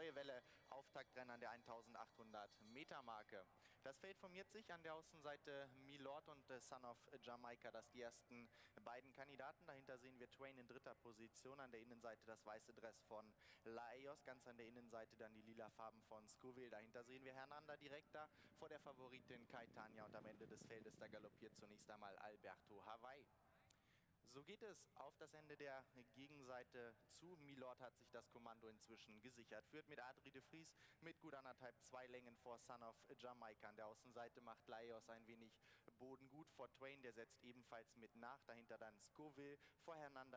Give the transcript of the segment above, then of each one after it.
neue Welle Auftaktrennen an der 1800 Meter Marke. Das Feld formiert sich an der Außenseite Milord und Son of Jamaica, das die ersten beiden Kandidaten. Dahinter sehen wir Twain in dritter Position, an der Innenseite das weiße Dress von Laos, ganz an der Innenseite dann die lila Farben von Scoville. Dahinter sehen wir Hernanda direkt da vor der Favoritin Caetania und am Ende des Feldes, da galoppiert zunächst einmal Alberto Hawaii. So geht es auf das Ende der Gegenseite zu. Milord hat sich das Kommando inzwischen gesichert. Führt mit Adri de Vries mit gut anderthalb zwei Längen vor Son of Jamaica. An der Außenseite macht Laios ein wenig Boden gut vor Twain. Der setzt ebenfalls mit nach. Dahinter dann Scoville. Vor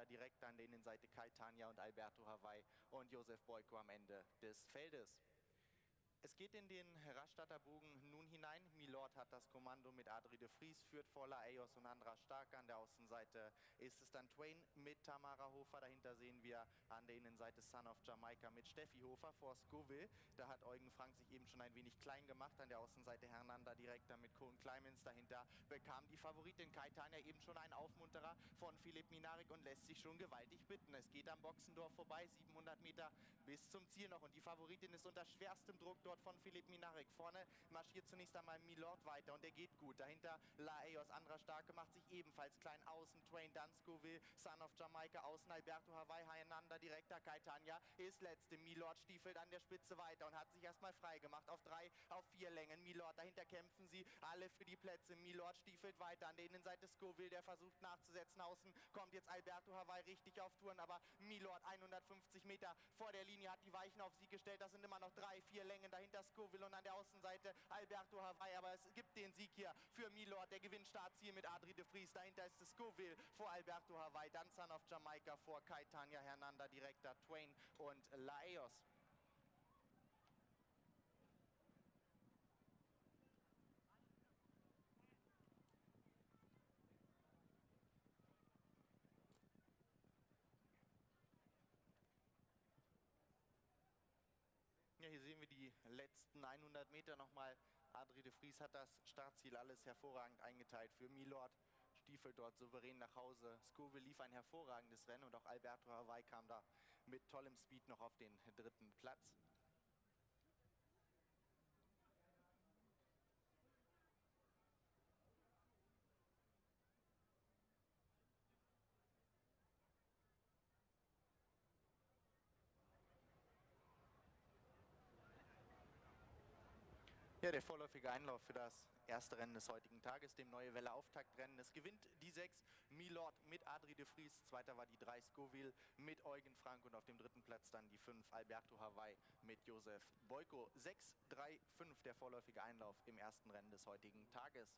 direkt an der Innenseite Caetania und Alberto Hawaii und Josef Boyko am Ende des Feldes. Es geht in den Rastatter Bogen nun hinein. Milord hat das Kommando mit Adri de Vries, führt vor Laeios und Andra Stark. An der Außenseite ist es dann Twain mit Tamara Hofer. Dahinter sehen wir an der Innenseite Son of Jamaica mit Steffi Hofer vor Scoville. Da hat Eugen Frank sich eben schon ein wenig klein gemacht. An der Außenseite Hernanda direkt mit Cohen Clemens. Dahinter bekam die Favoritin Kaitania eben schon einen Aufmunterer von Philipp Minarik und lässt sich schon gewaltig bitten. Es geht am Boxendorf vorbei, 700 Meter bis zum Ziel noch. Und die Favoritin ist unter schwerstem Druck dort dort von Philipp Minarek. Vorne marschiert zunächst einmal Milord weiter und der geht gut. Dahinter Laeos, anderer Starke, macht sich ebenfalls klein außen. Twain Dunscoville, Son of Jamaica, außen Alberto Hawaii, einander direkter Kaitania ist letzte. Milord stiefelt an der Spitze weiter und hat sich erstmal frei gemacht auf drei, auf vier Längen. Milord, dahinter kämpfen sie alle für die Plätze. Milord stiefelt weiter an der Innenseite Scoville, der versucht nachzusetzen. Außen kommt jetzt Alberto Hawaii richtig auf Touren, aber Milord 150 Meter vor der Linie hat die Weichen auf sie gestellt. Das sind immer noch drei, vier Längen dahinter Scoville und an der Außenseite Alberto Hawaii. Aber es gibt den Sieg hier für Milord. Der gewinnt Startziel mit Adri de Vries. Dahinter ist es Scoville vor Alberto Hawaii. Dann Son of Jamaica vor Caetania Hernanda, Direktor Twain und Laos. Ja, hier sehen wir die letzten 100 Meter nochmal. Adri de Vries hat das Startziel alles hervorragend eingeteilt für Milord. Stiefel dort souverän nach Hause. Scoville lief ein hervorragendes Rennen und auch Alberto Hawaii kam da mit tollem Speed noch auf den dritten Platz. Ja, der vorläufige Einlauf für das erste Rennen des heutigen Tages, dem Neue Welle Auftaktrennen. Es gewinnt die 6 Milord mit Adri de Vries, zweiter war die 3 Scoville mit Eugen Frank und auf dem dritten Platz dann die 5 Alberto Hawaii mit Josef Boyko. 6, 3, 5 der vorläufige Einlauf im ersten Rennen des heutigen Tages.